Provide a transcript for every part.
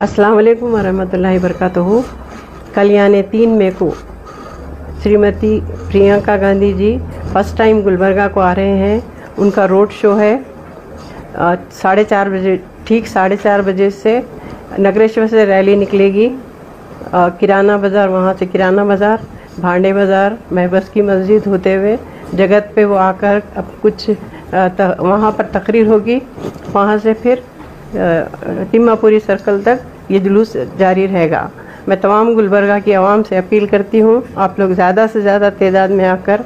अस्सलाम वालेकुम वरहमतुल्लाहि वबरकातुहू कल यानी तीन मई को श्रीमती प्रियंका गांधी जी फ़र्स्ट टाइम गुलबर्गा को आ रहे हैं। उनका रोड शो है। साढ़े चार बजे, ठीक साढ़े चार बजे से नगरेश्वर से रैली निकलेगी। किराना बाज़ार, वहाँ से किराना बाज़ार, भांडे बाज़ार, महबस की मस्जिद होते हुए जगत पे वो आकर अब कुछ वहाँ पर तकरीर होगी। वहाँ से फिर तिम्मापुरी सर्कल तक ये जुलूस जारी रहेगा। मैं तमाम गुलबर्गा की आवाम से अपील करती हूँ, आप लोग ज़्यादा से ज़्यादा तादाद में आकर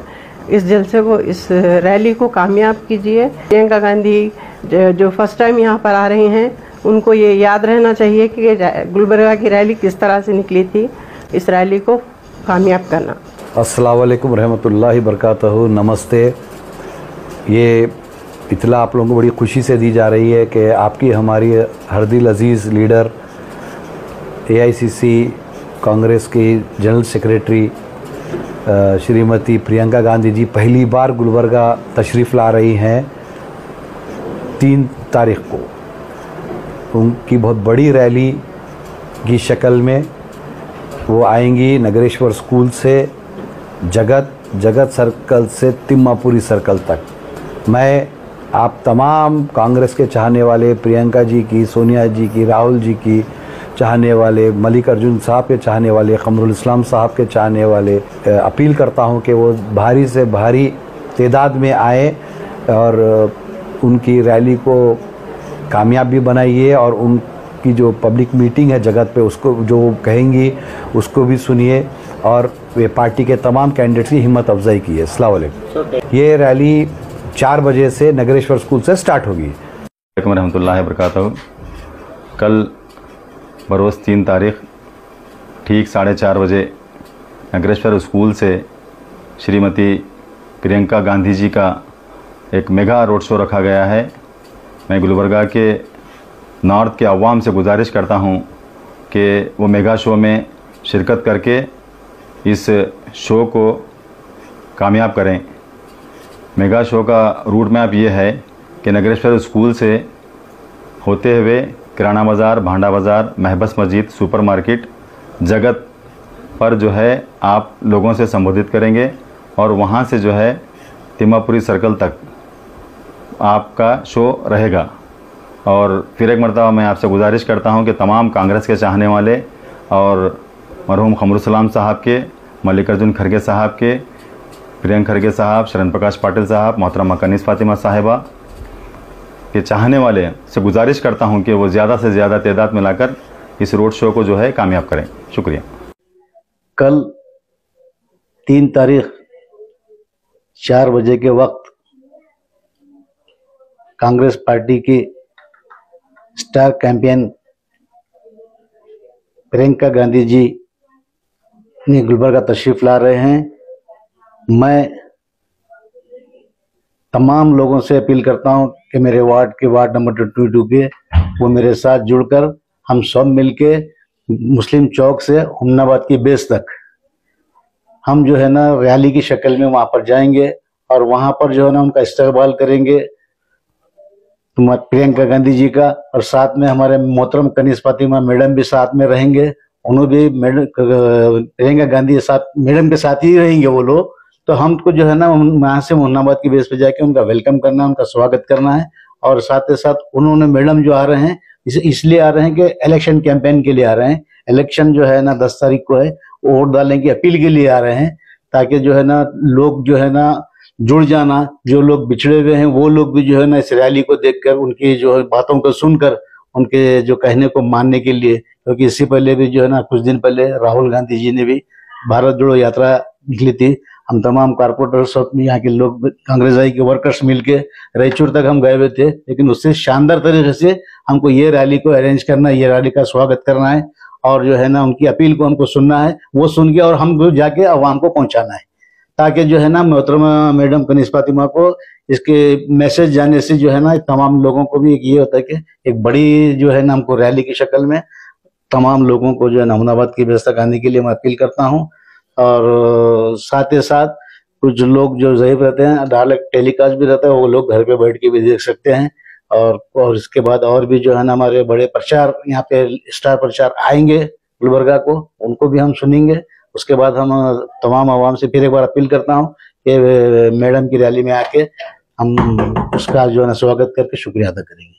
इस जलसे को, इस रैली को कामयाब कीजिए। प्रियंका गांधी जो फ़र्स्ट टाइम यहाँ पर आ रही हैं, उनको ये याद रहना चाहिए कि गुलबर्गा की रैली किस तरह से निकली थी, इस रैली को कामयाब करना। वालेकुम रहमतुल्लाहि बरकातहू, नमस्ते। ये इतला आप लोगों को बड़ी खुशी से दी जा रही है कि आपकी हमारी हरदिल अज़ीज़ लीडर एआईसीसी कांग्रेस की जनरल सेक्रेटरी श्रीमती प्रियंका गांधी जी पहली बार गुलबर्गा तशरीफ़ ला रही हैं तीन तारीख को। उनकी बहुत बड़ी रैली की शक्ल में वो आएँगी नगरेश्वर स्कूल से जगत जगत सर्कल से तिम्मापुरी सर्कल तक। मैं आप तमाम कांग्रेस के चाहने वाले प्रियंका जी की सोनिया जी की राहुल जी की चाहने वाले मलिक अर्जुन साहब के चाहने वाले खमरुल इस्लाम साहब के चाहने वाले अपील करता हूँ कि वो भारी से भारी तादाद में आए और उनकी रैली को कामयाब भी बनाइए और उनकी जो पब्लिक मीटिंग है जगत पे उसको जो कहेंगी उसको भी सुनिए और वे पार्टी के तमाम कैंडिडेट्स की हिम्मत अफजाई कीजिए अस्सलाम वालेकुम। ये रैली चार बजे से नगरेश्वर स्कूल से स्टार्ट होगी। रहमतुल्लाहि वबरकातुहू। कल बरोज़ तीन तारीख, ठीक साढ़े चार बजे नगरेश्वर स्कूल से श्रीमती प्रियंका गांधी जी का एक मेगा रोड शो रखा गया है। मैं गुलबर्गा के नॉर्थ के अवाम से गुजारिश करता हूँ कि वो मेगा शो में शिरकत करके इस शो को कामयाब करें। मेगा शो का रूट मैप ये है कि नगरेश्वर स्कूल से होते हुए किराना बाज़ार, भांडा बाज़ार, महबस मस्जिद सुपर मार्केट जगत पर जो है आप लोगों से संबोधित करेंगे और वहाँ से जो है तिमापुरी सर्कल तक आपका शो रहेगा। और फिर एक मरतबा मैं आपसे गुजारिश करता हूँ कि तमाम कांग्रेस के चाहने वाले और मरहूम खमरुसलाम साहब के, मल्लिकार्जुन खड़गे साहब के प्रियंक खड़गे साहब, शरण प्रकाश पाटिल साहब, मोहतरमा कनीस फातिमा साहिबा। के चाहने वाले से गुजारिश करता हूँ कि वो ज़्यादा से ज़्यादा तादाद में लाकर इस रोड शो को जो है कामयाब करें। शुक्रिया। कल तीन तारीख, चार बजे के वक्त कांग्रेस पार्टी की स्टार कैंपेन प्रियंका गांधी जी ने गुलबर्गा तशरीफ़ ला रहे हैं। मैं तमाम लोगों से अपील करता हूँ कि मेरे वार्ड के वार्ड नंबर ट्वेंटी टू के वो मेरे साथ जुड़कर हम सब मिलके मुस्लिम चौक से हमनाबाद की बेस तक हम जो है ना रैली की शक्ल में वहाँ पर जाएँगे और वहाँ पर जो है ना उनका इस्तेकबाल करेंगे। प्रियंका गांधी जी का और साथ में हमारे मोहतरम कनीस फातिमा मैडम भी साथ में रहेंगे। उन्होंने भी मैडम प्रियंका गांधी साथ मैडम के साथ ही रहेंगे वो लोग। तो हमको जो है ना वहाँ से मोहनाबाद की बेस पे जाके उनका वेलकम करना है उनका स्वागत करना है। और साथ ही साथ उन्होंने मैडम जो आ रहे हैं इस, इसलिए आ रहे हैं कि इलेक्शन कैंपेन के लिए आ रहे हैं। इलेक्शन जो है ना दस तारीख को है वोट डालने की अपील के लिए आ रहे हैं ताकि जो है ना लोग जो है ना जुड़ जाना। जो लोग बिछड़े हुए हैं वो लोग भी जो है ना इस रैली को देखकर उनकी जो है बातों को सुनकर उनके जो कहने को मानने के लिए क्योंकि इससे पहले भी जो है ना कुछ दिन पहले राहुल गांधी जी ने भी भारत जोड़ो यात्रा निकली थी। हम तमाम कारपोरेटर्स और यहाँ के लोग, कांग्रेस आई के वर्कर्स मिलके रायचूर तक हम गए हुए थे, लेकिन उससे शानदार तरीके से हमको ये रैली को अरेंज करना है ये रैली का स्वागत करना है और जो है ना, उनकी अपील को हमको सुनना है, वो सुन के और हम जाके अवाम को पहुंचाना है। ताकि जो है ना, मोहतरमा मैडम कनीस फातिमा को इसके मैसेज जाने से जो है ना, तमाम लोगों को भी एक ये होता है कि एक बड़ी जो है ना, हमको रैली की शक्ल में तमाम लोगों को जो है नमूनाबाद की व्यवस्था करने के लिए मैं अपील करता हूँ। और साथ ही साथ कुछ लोग जो जहीफ रहते हैं डायरेक्ट टेलीकास्ट भी रहता है, वो लोग घर पे बैठ के भी देख सकते हैं। और और इसके बाद और भी जो है ना, हमारे बड़े प्रचार, यहाँ पे स्टार प्रचार आएँगे गुलबर्गा को, उनको भी हम सुनेंगे। उसके बाद हम, तमाम आवाम से फिर एक बार अपील करता हूँ कि, मैडम की रैली में आके हम उसका जो है ना, स्वागत करके शुक्रिया अदा करेंगे।